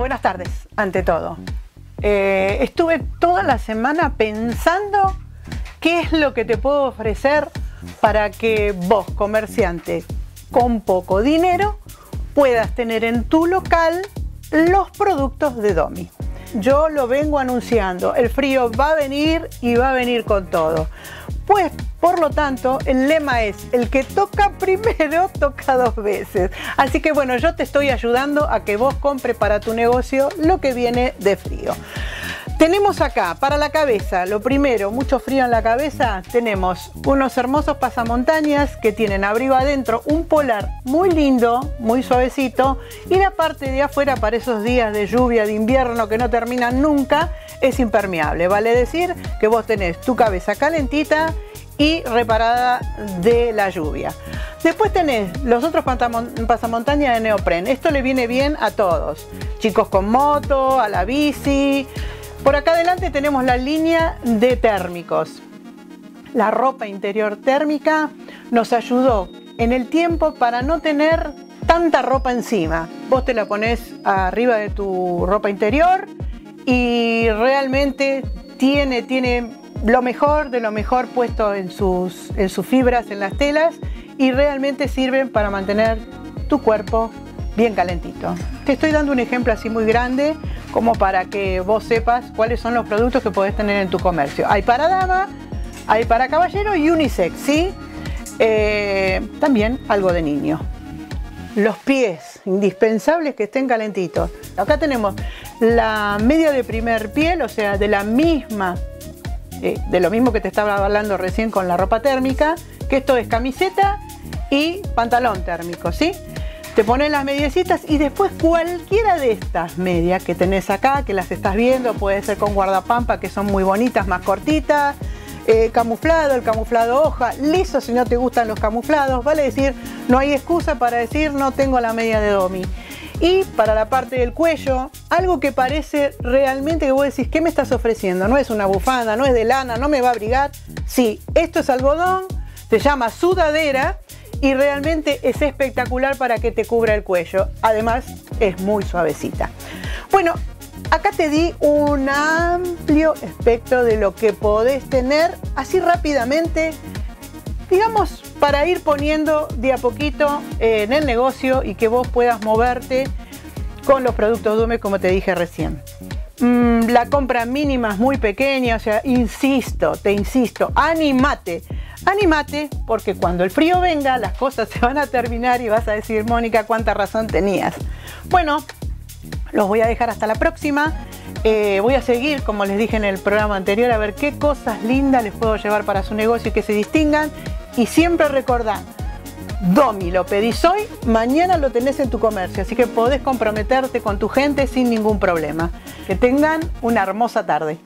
Buenas tardes, ante todo. Eh, estuve toda la semana pensando qué es lo que te puedo ofrecer para que vos, comerciante, con poco dinero, puedas tener en tu local los productos de Domi. Yo lo vengo anunciando, el frío va a venir y va a venir con todo. Pues, por lo tanto, el lema es, el que toca primero, toca dos veces. Así que bueno, yo te estoy ayudando a que vos compre para tu negocio lo que viene de frío. Tenemos acá, para la cabeza, lo primero, mucho frío en la cabeza, tenemos unos hermosos pasamontañas que tienen abrigo adentro, un polar muy lindo, muy suavecito, y la parte de afuera para esos días de lluvia, de invierno que no terminan nunca, es impermeable. Vale decir que vos tenés tu cabeza calentita y reparada de la lluvia. Después tenés los otros pasamontañas de neopren. Esto le viene bien a todos. Chicos con moto, a la bici, por acá adelante tenemos la línea de térmicos. La ropa interior térmica nos ayudó en el tiempo para no tener tanta ropa encima. Vos te la pones arriba de tu ropa interior y realmente tiene, tiene lo mejor de lo mejor puesto en sus, en sus fibras, en las telas y realmente sirven para mantener tu cuerpo bien calentito. Te estoy dando un ejemplo así muy grande como para que vos sepas cuáles son los productos que podés tener en tu comercio. Hay para dama, hay para caballero y unisex, ¿sí? Eh, también algo de niño. Los pies, indispensables que estén calentitos. Acá tenemos la media de primer piel, o sea, de la misma, eh, de lo mismo que te estaba hablando recién con la ropa térmica, que esto es camiseta y pantalón térmico, ¿sí? Te pones las mediecitas y después cualquiera de estas medias que tenés acá, que las estás viendo, puede ser con guardapampa, que son muy bonitas, más cortitas, eh, camuflado, el camuflado hoja, liso si no te gustan los camuflados, vale decir, no hay excusa para decir no tengo la media de Domi. Y para la parte del cuello, algo que parece realmente que vos decís, ¿qué me estás ofreciendo? No es una bufanda, no es de lana, no me va a abrigar. Sí, esto es algodón, se llama sudadera y realmente es espectacular para que te cubra el cuello. Además, es muy suavecita. Bueno, acá te di un amplio espectro de lo que podés tener así rápidamente, digamos, para ir poniendo de a poquito en el negocio y que vos puedas moverte con los productos Dume como te dije recién. Mm, la compra mínima es muy pequeña, o sea, insisto, te insisto, animate Anímate, porque cuando el frío venga, las cosas se van a terminar y vas a decir, Mónica, cuánta razón tenías. Bueno, los voy a dejar hasta la próxima. Eh, voy a seguir, como les dije en el programa anterior, a ver qué cosas lindas les puedo llevar para su negocio y que se distingan. Y siempre recordad, Domi, lo pedís hoy, mañana lo tenés en tu comercio, así que podés comprometerte con tu gente sin ningún problema. Que tengan una hermosa tarde.